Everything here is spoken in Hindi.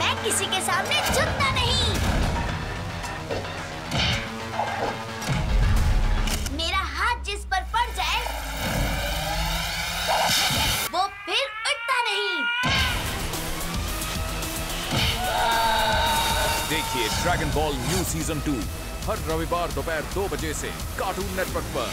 किसी के सामने झुकता नहीं। मेरा हाथ जिस पर पड़ जाए, वो फिर उठता नहीं। देखिए dragon ball new season two हर रविवार दोपहर दो बजे से कार्टून नेटवर्क पर।